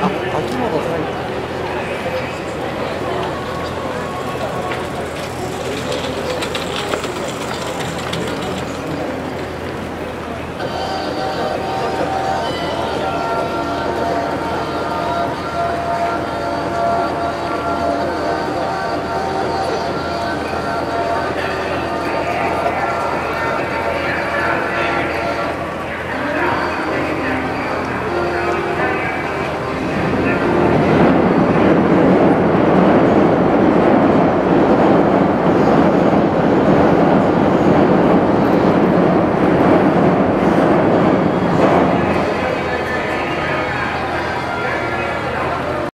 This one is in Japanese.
あ、秋元